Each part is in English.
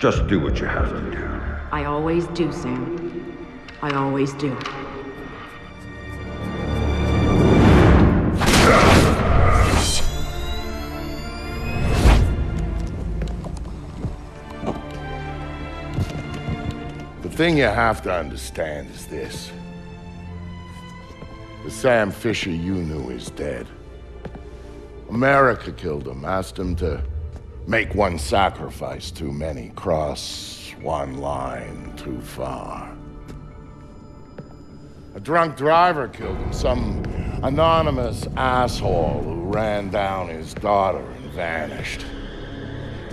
Just do what you have to do. I always do, Sam. I always do. The thing you have to understand is this. The Sam Fisher you knew is dead. America killed him, asked him to make one sacrifice too many, cross one line too far. A drunk driver killed him, some anonymous asshole who ran down his daughter and vanished.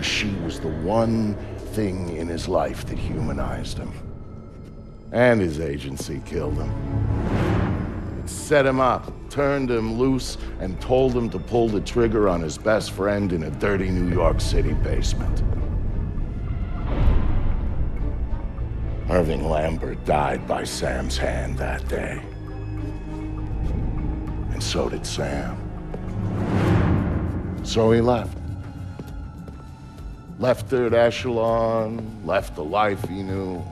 She was the one thing in his life that humanized him. And his agency killed him. Set him up, turned him loose, and told him to pull the trigger on his best friend in a dirty New York City basement. Irving Lambert died by Sam's hand that day. And so did Sam. So he left. Left third echelon, left the life he knew,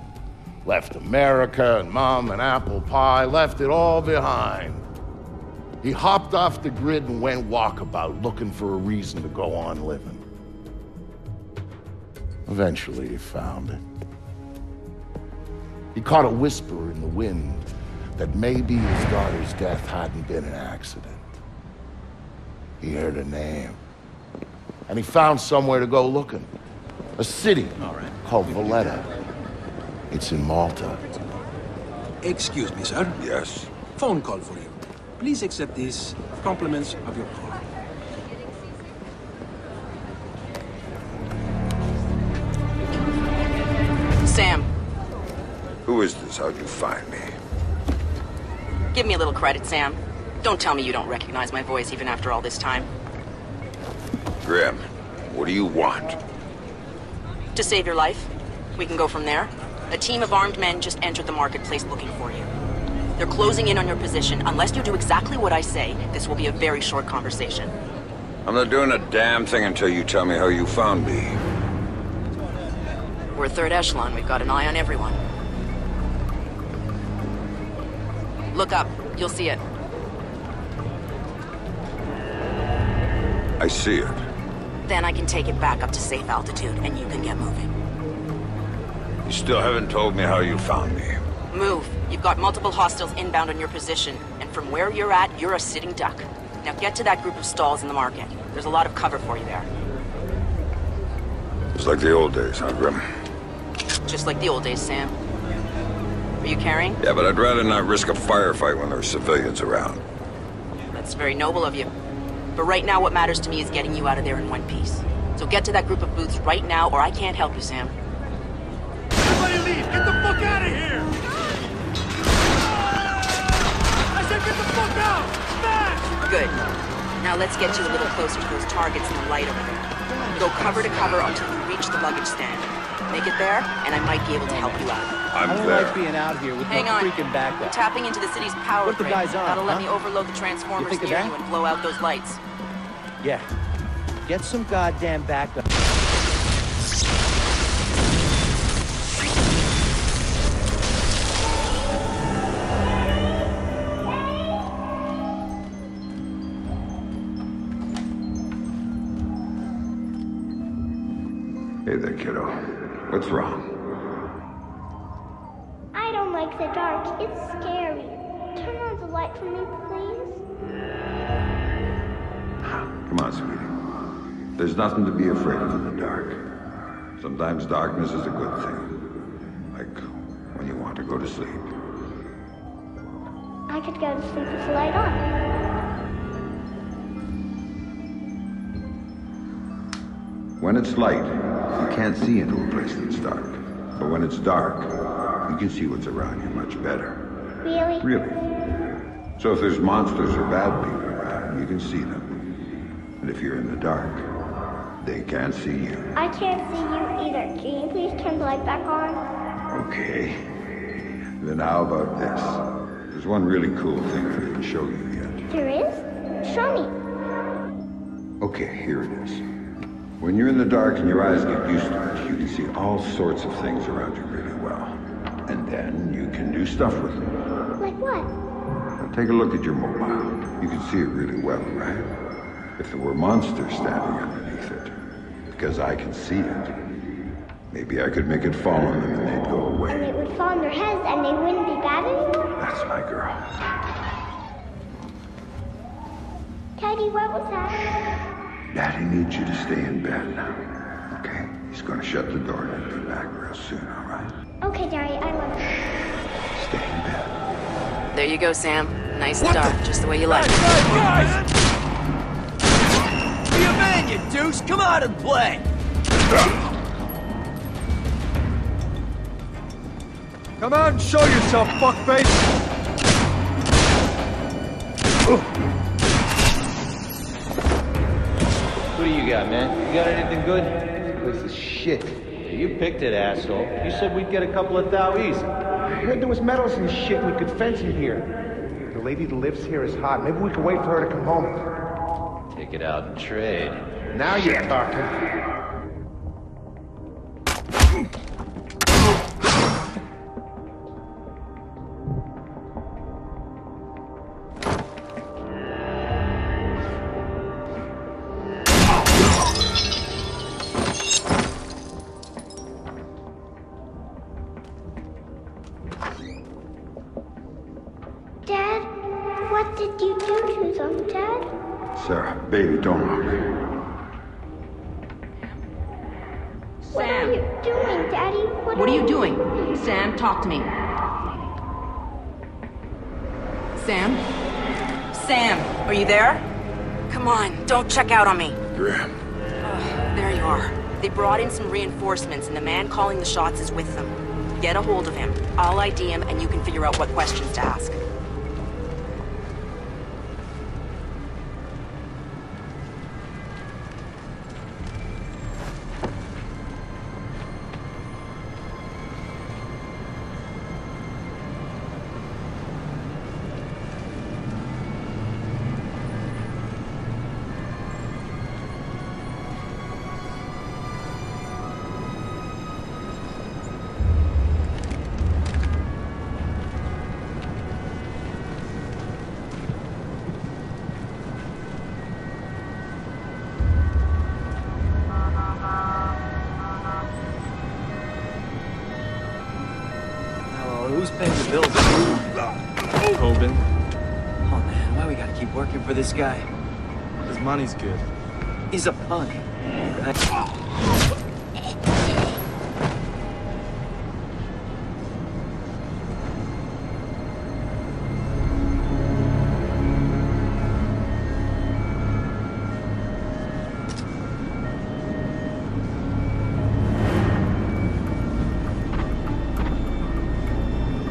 left America and mom and apple pie, left it all behind. He hopped off the grid and went walkabout, looking for a reason to go on living. Eventually, he found it. He caught a whisper in the wind that maybe his daughter's death hadn't been an accident. He heard a name. And he found somewhere to go looking. A city called Valletta. It's in Malta. Excuse me, sir. Yes? Phone call for you. Please accept these compliments of your call. Sam, Who is this? How'd you find me? give me a little credit, Sam. Don't tell me you don't recognize my voice even after all this time. Grim, what do you want? To save your life, we can go from there. A team of armed men just entered the marketplace looking for you. They're closing in on your position. Unless you do exactly what I say, this will be a very short conversation. I'm not doing a damn thing until you tell me how you found me. We're third echelon. We've got an eye on everyone. Look up. You'll see it. I see it. Then I can take it back up to safe altitude, and you can get moving. You still haven't told me how you found me. Move. You've got multiple hostiles inbound on your position, and from where you're at, you're a sitting duck. Now get to that group of stalls in the market. There's a lot of cover for you there. It's like the old days, huh, Grim? Just like the old days, Sam. Are you carrying? Yeah, but I'd rather not risk a firefight when there's civilians around. That's very noble of you. But right now, what matters to me is getting you out of there in one piece. So get to that group of booths right now, or I can't help you, Sam. Everybody leave! Get the fuck out of here! I said get the fuck out! Fast! Good. Now let's get you a little closer to those targets in the light over there. Go cover to cover until you reach the luggage stand. Make it there, and I might be able to help you out. I'm I don't there. like being out here with Hang no on. freaking We're backup. tapping into the city's power What the grid. guy's on, That'll let me overload the transformers think near you and blow out those lights. Yeah. Get some goddamn backup. Hey there, kiddo. What's wrong? I don't like the dark. It's scary. Turn on the light for me, please. Come on, sweetie. There's nothing to be afraid of in the dark. Sometimes darkness is a good thing. Like when you want to go to sleep. I could go to sleep with the light on. When it's light, you can't see into a place that's dark. But when it's dark, you can see what's around you much better. Really? Really. So if there's monsters or bad people around, you can see them. And if you're in the dark, they can't see you. I can't see you either. Can you please turn the light back on? Okay. Then how about this? There's one really cool thing I didn't show you yet. There is? Show me. Okay, here it is. When you're in the dark and your eyes get used to it, you can see all sorts of things around you really well. And then you can do stuff with them. Like what? Now take a look at your mobile. You can see it really well, right? If there were monsters standing underneath it, because I can see it, maybe I could make it fall on them and they'd go away. And it would fall on their heads and they wouldn't be bad anymore? That's my girl. Daddy, what was that? Daddy needs you to stay in bed now. Okay? He's gonna shut the door and he'll be back real soon, all right? Okay, Daddy, I love you. Stay in bed. There you go, Sam. Nice and dark, just the way you like it. Guys! Be a man, you douche! Come out and play! Come out and show yourself, fuckface! What do you got, man? You got anything good? This place is shit. you picked it, asshole. You said we'd get a couple of thou easy. I heard there was metals and shit we could fence in here. The lady that lives here is hot. Maybe we can wait for her to come home. Take it out and trade. Now you're talking. Baby, don't look. What are you doing, Daddy? What are you doing? Sam, talk to me. Sam? Sam, are you there? Come on, don't check out on me. Grim. There you are. They brought in some reinforcements, and the man calling the shots is with them. Get a hold of him. I'll ID him, and you can figure out what questions to ask. Who's paying the bills? Kobin. Oh man, why we gotta keep working for this guy? His money's good. He's a punk. Right?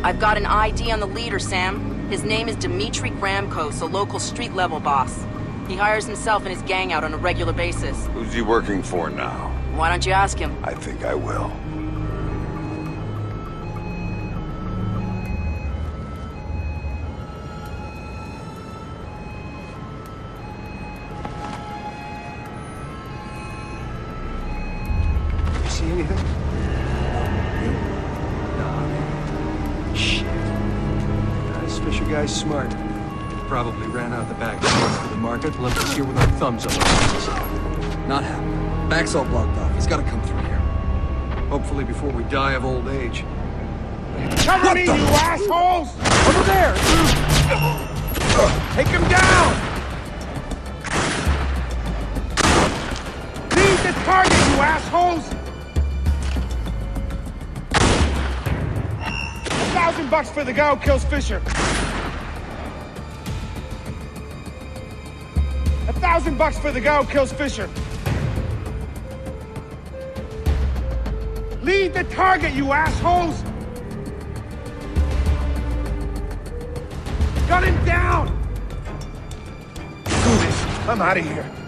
I've got an ID on the leader, Sam. His name is Dmitri Gramkos, a local street-level boss. He hires himself and his gang out on a regular basis. Who's he working for now? Why don't you ask him? I think I will. You see anything? Guy's smart. Probably ran out of the back door for the market, left us here with our thumbs up our asses. Not happening. Back's all blocked off. He's gotta come through here. Hopefully before we die of old age. Cover What me, the- you assholes! Over there! Take him down! Leave the target, you assholes! A thousand bucks for the guy who kills Fisher. Thousand bucks for the guy who kills Fisher. Lead the target, you assholes! Gun him down! Do this. I'm out of here.